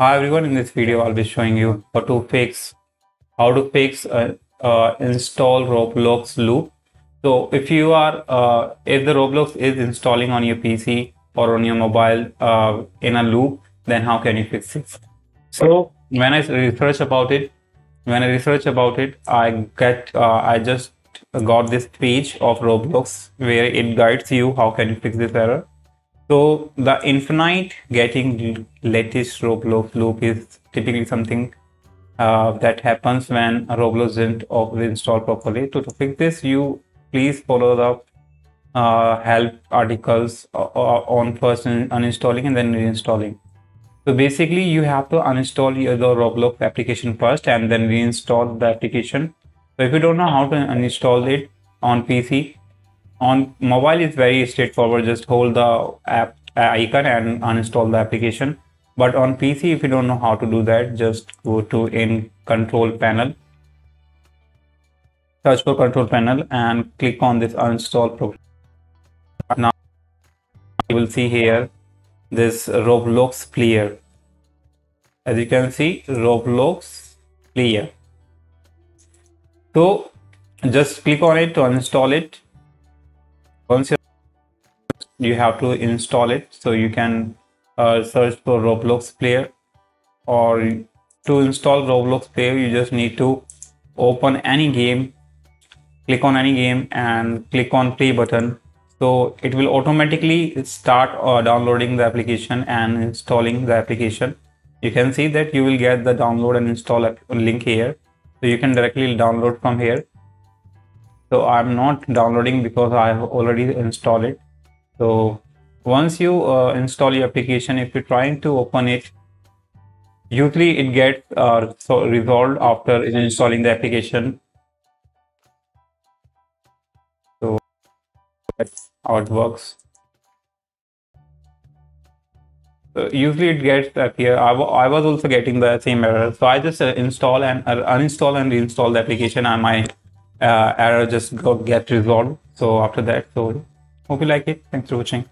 Hi everyone, in this video I'll be showing you how to fix how to fix uh, uh, install Roblox loop. So if you are uh, if the Roblox is installing on your PC or on your mobile uh, in a loop, then how can you fix it? So when I research about it, when I research about it, I get uh, I just got this page of Roblox where it guides you how can you fix this error. So the infinite getting latest Roblox loop is typically something uh, that happens when Roblox isn't installed properly. To, to fix this, you please follow the uh, help articles uh, uh, on first uninstalling and then reinstalling. So basically, you have to uninstall the Roblox application first and then reinstall the application. So if you don't know how to uninstall it on PC, on mobile it's very straightforward. Just hold the app uh, icon and uninstall the application. But on PC, if you don't know how to do that, just go to in control panel, search for control panel and click on this uninstall program. Now you will see here this Roblox player. As you can see, Roblox player. So just click on it to uninstall it. Once you have to install it, so you can uh, search for Roblox player or to install Roblox player, you just need to open any game, click on any game and click on play button. So it will automatically start uh, downloading the application and installing the application. You can see that you will get the download and install link here. So you can directly download from here so i'm not downloading because i have already installed it so once you uh, install your application if you're trying to open it usually it gets uh, so resolved after installing the application so that's how it works. So usually it gets appear. I, I was also getting the same error. So I just uh, install and uh, uninstall and reinstall the application and my Uh, error just got get resolved. So after that, so hope you like it. Thanks for watching.